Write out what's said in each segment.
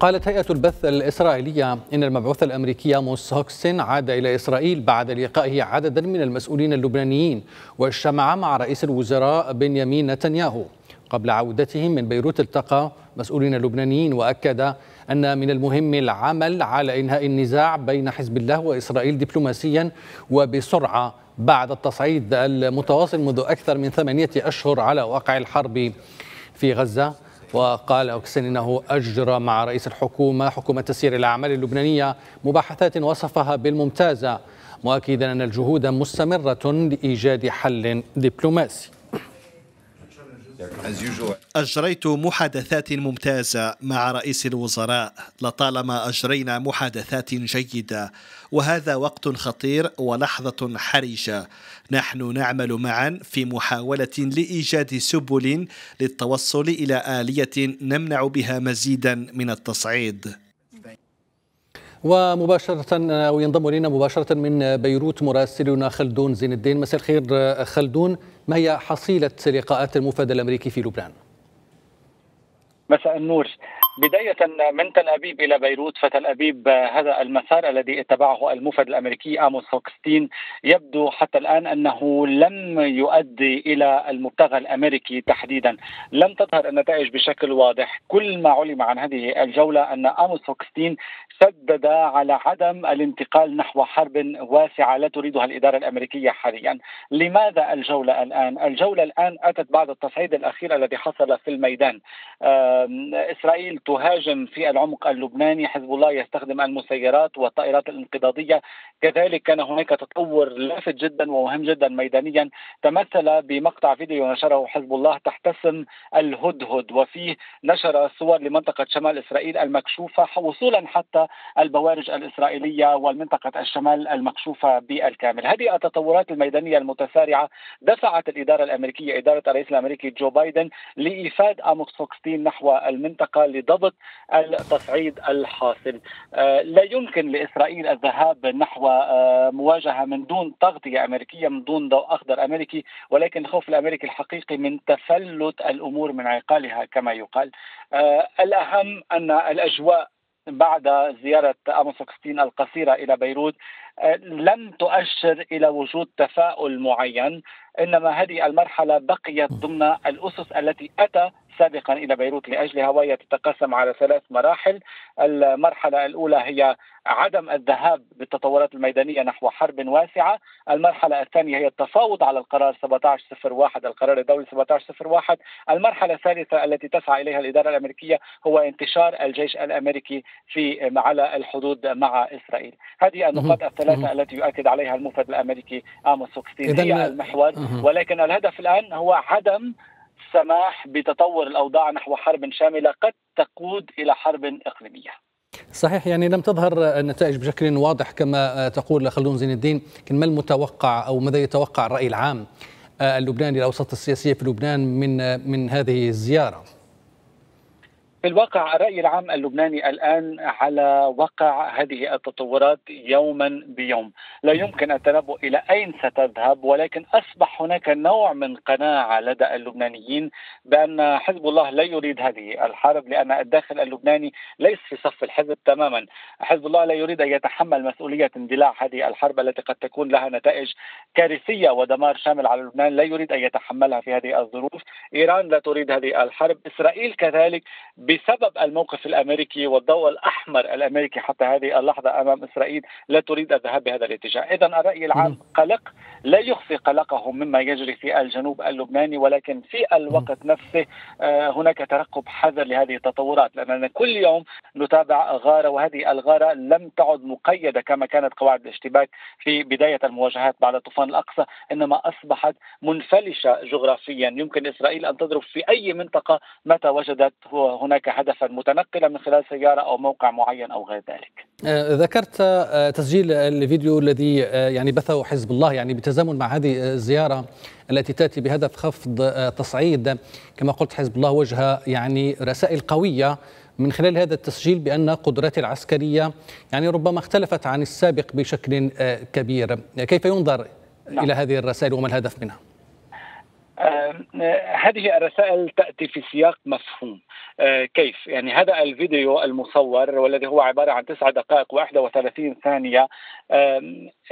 قالت هيئة البث الإسرائيلية إن المبعوث الأمريكي موس هوكسن عاد إلى إسرائيل بعد لقائه عددا من المسؤولين اللبنانيين واجتمع مع رئيس الوزراء بنيامين نتنياهو. قبل عودته من بيروت التقى مسؤولين لبنانيين وأكد أن من المهم العمل على إنهاء النزاع بين حزب الله وإسرائيل دبلوماسيا وبسرعة بعد التصعيد المتواصل منذ أكثر من ثمانية أشهر على واقع الحرب في غزة. وقال أوكسن إنه أجرى مع رئيس الحكومة حكومة تسيير الأعمال اللبنانية مباحثات وصفها بالممتازة مؤكدا أن الجهود مستمرة لإيجاد حل دبلوماسي. أجريت محادثات ممتازة مع رئيس الوزراء لطالما أجرينا محادثات جيدة. وهذا وقت خطير ولحظة حرجة. نحن نعمل معا في محاولة لإيجاد سبل للتوصل إلى آلية نمنع بها مزيدا من التصعيد. ومباشرة أو ينضم إلينا مباشرة من بيروت مراسلنا خلدون زين الدين. مساء الخير خلدون. ما هي حصيلة لقاءات المفاد الأمريكي في لبنان؟ مساء النور. بداية من تل أبيب إلى بيروت فتل أبيب هذا المسار الذي اتبعه المفد الأمريكي آموس هوكستين يبدو حتى الآن أنه لم يؤدي إلى المبتغى الأمريكي تحديدا. لم تظهر النتائج بشكل واضح. كل ما علم عن هذه الجولة أن آموس هوكستين سدد على عدم الانتقال نحو حرب واسعة لا تريدها الإدارة الأمريكية حاليا. لماذا الجولة الآن؟ الجولة الآن أتت بعد التصعيد الأخير الذي حصل في الميدان. إسرائيل تهاجم في العمق اللبناني حزب الله يستخدم المسيرات والطائرات الانقضاضية. كذلك كان هناك تطور لافت جدا ومهم جدا ميدانيا. تمثل بمقطع فيديو نشره حزب الله تحت اسم الهدهد وفيه نشر صور لمنطقة شمال إسرائيل المكشوفة وصولا حتى البوارج الإسرائيلية والمنطقة الشمال المكشوفة بالكامل. هذه التطورات الميدانية المتسارعة دفعت الإدارة الأمريكية إدارة الرئيس الأمريكي جو بايدن لإيفاد آموس هوكستين نحو المنطقة لضبط التصعيد الحاصل. آه، لا يمكن لإسرائيل الذهاب نحو آه، مواجهة من دون تغطية أمريكية من دون ضوء أخضر أمريكي ولكن الخوف الأمريكي الحقيقي من تفلت الأمور من عقالها كما يقال. آه، الأهم أن الأجواء بعد زيارة أموس فوكستين القصيرة إلى بيروت لم تؤشر إلى وجود تفاؤل معين إنما هذه المرحلة بقيت ضمن الأسس التي أتى سابقا إلى بيروت لاجلها وهي تتقسم على ثلاث مراحل، المرحلة الأولى هي عدم الذهاب بالتطورات الميدانية نحو حرب واسعة، المرحلة الثانية هي التفاوض على القرار 1701 القرار الدولي 1701، المرحلة الثالثة التي تسعى إليها الإدارة الأمريكية هو انتشار الجيش الأمريكي في على الحدود مع إسرائيل، هذه النقاط الثلاثة التي يؤكد عليها المفد الأمريكي آموس سوكستين هي المحور. ولكن الهدف الآن هو عدم السماح بتطور الأوضاع نحو حرب شاملة قد تقود إلى حرب إقليمية. صحيح يعني لم تظهر النتائج بشكل واضح كما تقول خلدون زين الدين، لكن ما المتوقع أو ماذا يتوقع الرأي العام اللبناني الاوسط السياسية في لبنان من من هذه الزيارة؟ في الواقع الرأي العام اللبناني الآن على وقع هذه التطورات يوما بيوم. لا يمكن التنبؤ إلى أين ستذهب ولكن أصبح هناك نوع من قناعة لدى اللبنانيين بأن حزب الله لا يريد هذه الحرب لأن الداخل اللبناني ليس في صف الحزب تماما. حزب الله لا يريد أن يتحمل مسؤولية اندلاع هذه الحرب التي قد تكون لها نتائج كارثية ودمار شامل على لبنان لا يريد أن يتحملها في هذه الظروف. إيران لا تريد هذه الحرب إسرائيل كذلك بسبب الموقف الأمريكي والضوء الأحمر الأمريكي حتى هذه اللحظة أمام إسرائيل لا تريد الذهاب بهذا الاتجاه، اذا الرأي العام قلق لا يخفي قلقه مما يجري في الجنوب اللبناني ولكن في الوقت نفسه هناك ترقب حذر لهذه التطورات لأننا كل يوم نتابع غارة وهذه الغارة لم تعد مقيدة كما كانت قواعد الاشتباك في بداية المواجهات بعد طوفان الأقصى إنما أصبحت منفلشة جغرافيا. يمكن إسرائيل أن تضرب في أي منطقة متى وجدت هناك هناك هدفا متنقلا من خلال سيارة أو موقع معين أو غير ذلك. ذكرت تسجيل الفيديو الذي يعني بثه حزب الله يعني بتزامن مع هذه الزيارة التي تأتي بهدف خفض تصعيد كما قلت حزب الله وجه يعني رسائل قوية من خلال هذا التسجيل بأن قدراته العسكرية يعني ربما اختلفت عن السابق بشكل كبير، كيف ينظر نعم. إلى هذه الرسائل وما الهدف منها؟ هذه الرسائل تأتي في سياق مفهوم. آه، كيف؟ يعني هذا الفيديو المصور والذي هو عبارة عن تسع دقائق و31 ثانية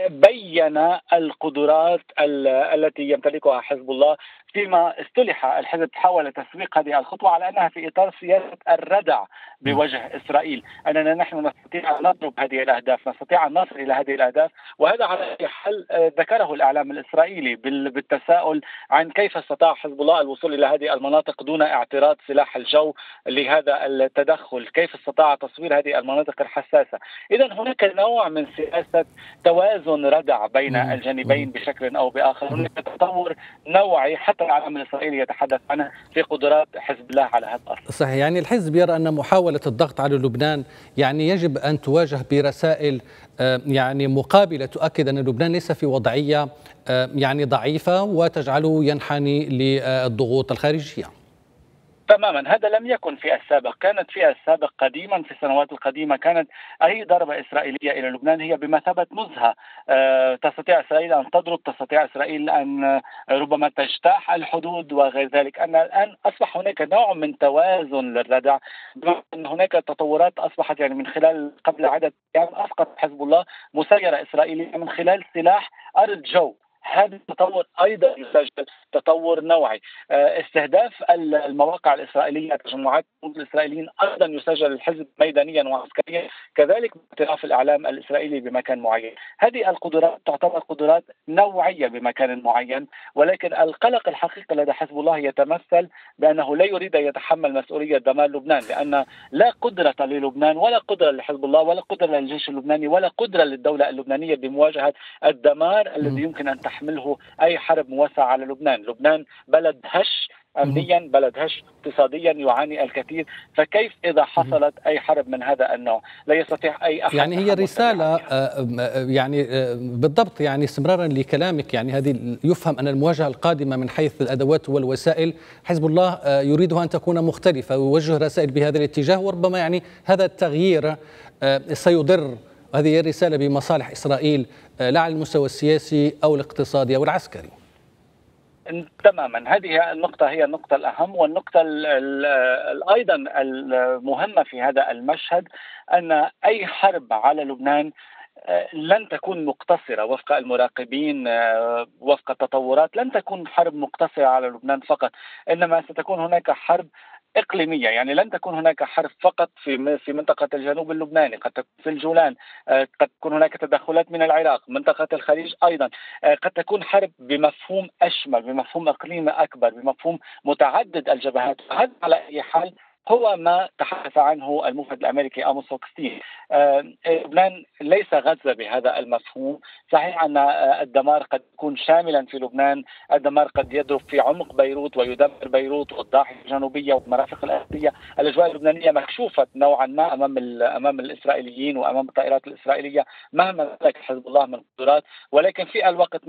بين القدرات التي يمتلكها حزب الله فيما استلح الحزب حاول تسويق هذه الخطوة على أنها في إطار سياسة الردع بوجه إسرائيل، أننا نحن نستطيع أن نضرب هذه الأهداف، نستطيع أن نصل إلى هذه الأهداف، وهذا على حل آه، ذكره الإعلام الإسرائيلي بالتساؤل عن كيف استطاع حزب الله الوصول إلى هذه المناطق دون اعتراض سلاح الجو لهذا التدخل، كيف استطاع تصوير هذه المناطق الحساسة؟ اذا هناك نوع من سياسة توازن ردع بين الجانبين بشكل أو بآخر، هناك تطور نوعي حتى العالم الإسرائيلي يتحدث عنه في قدرات حزب الله على هذا الأصل. صحيح يعني الحزب يرى أن محاولة الضغط على لبنان يعني يجب أن تواجه برسائل آه، يعني مقابلة تؤكد أن لبنان ليس في وضعية آه، يعني ضعيفة وتجعله ينحني للضغوط الخارجية. تماما هذا لم يكن في السابق. كانت في السابق قديما في السنوات القديمة كانت أي ضربة إسرائيلية إلى لبنان هي بمثابة نزهة. أه تستطيع إسرائيل أن تضرب تستطيع إسرائيل أن ربما تجتاح الحدود وغير ذلك. أن الآن أصبح هناك نوع من توازن للردع أن هناك تطورات أصبحت يعني من خلال قبل عدد أيام يعني أسقط حزب الله مسيرة إسرائيلية من خلال سلاح أرض جو. هذا التطور أيضا يسجل تطور نوعي؟ آه، استهداف المواقع الإسرائيلية تجمعات الإسرائيليين أيضا يسجل الحزب ميدانيا وعسكريا كذلك باعتراف الإعلام الإسرائيلي بمكان معين. هذه القدرات تعتبر قدرات نوعية بمكان معين ولكن القلق الحقيقي لدى حزب الله يتمثل بأنه لا يريد أن يتحمل مسؤولية دمار لبنان لأن لا قدرة للبنان ولا قدرة لحزب الله ولا قدرة للجيش اللبناني ولا قدرة للدولة اللبنانية بمواجهة الدمار الذي يمكن أن تحمله أي حرب موسعة على لبنان، لبنان بلد هش امنيا بلد هش اقتصاديا يعاني الكثير. فكيف إذا حصلت أي حرب من هذا النوع؟ لا يستطيع أي أحد يعني هي رسالة آه، آه، يعني آه، بالضبط يعني استمرارا لكلامك. يعني هذه يفهم أن المواجهة القادمة من حيث الأدوات والوسائل حزب الله يريدها أن تكون مختلفة. ويوجه رسائل بهذا الاتجاه وربما يعني هذا التغيير سيضر هذه الرسالة بمصالح إسرائيل لا على المستوى السياسي أو الاقتصادي أو العسكري. تماما. هذه النقطة هي النقطة الأهم والنقطة أيضا المهمة في هذا المشهد أن أي حرب على لبنان آه، لن تكون مقتصرة وفق المراقبين آه، وفق التطورات لن تكون حرب مقتصرة على لبنان فقط. إنما ستكون هناك حرب إقليمية يعني لن تكون هناك حرب فقط في في منطقة الجنوب اللبناني قد تكون في الجولان آه، قد تكون هناك تدخلات من العراق منطقة الخليج أيضا آه، قد تكون حرب بمفهوم أشمل بمفهوم إقليمي أكبر بمفهوم متعدد الجبهات هذا على أي حال هو ما تحدث عنه المفد الأمريكي آموس هوكستين آه، لبنان ليس غزة بهذا المفهوم. صحيح أن آه، الدمار قد يكون شاملا في لبنان. الدمار قد يضرب في عمق بيروت ويدمر بيروت والضاحية الجنوبية والمرافق الاساسيه الأجواء اللبنانية مكشوفة نوعا ما أمام أمام الإسرائيليين وأمام الطائرات الإسرائيلية مهما ملك حزب الله من قدرات ولكن في الوقت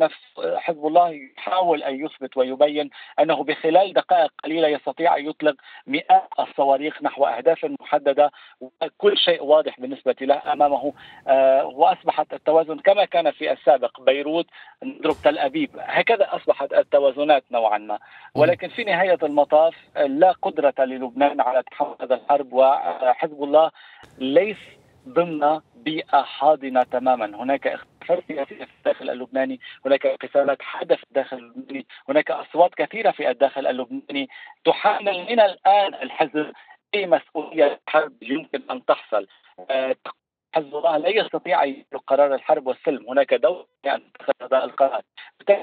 حزب الله يحاول أن يثبت ويبين أنه بخلال دقائق قليلة يستطيع أن يطلق مئات الصواريخ الصواريخ نحو أهداف محددة وكل شيء واضح بالنسبة له أمامه. آه، وأصبحت التوازن كما كان في السابق بيروت نضرب تل أبيب. هكذا أصبحت التوازنات نوعا ما. ولكن في نهاية المطاف لا قدرة للبنان على تحمل هذا الحرب وحزب الله ليس ضمن بيئة حاضنة تماما. هناك اختلافات سياسية في الداخل اللبناني هناك انقسامات حادة في الداخل اللبناني هناك أصوات كثيرة في الداخل اللبناني. تحمل من الآن الحزب أي مسؤولية حرب يمكن أن تحصل. آه، حزب الله لا يستطيع أن قرار الحرب والسلم، هناك دولة أن هذا القرار.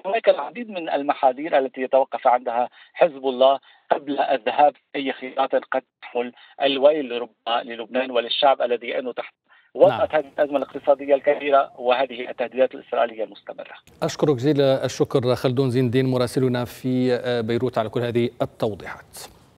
هناك العديد من المحاذير التي يتوقف عندها حزب الله. قبل الذهاب أي خيارات قد تحمل الويل ربما للبنان وللشعب الذي يئن تحت وضعت نعم. هذه الأزمة الاقتصادية الكبيرة وهذه التهديدات الإسرائيلية المستمرة. أشكرك جزيل الشكر خلدون زين الدين مراسلنا في بيروت على كل هذه التوضيحات.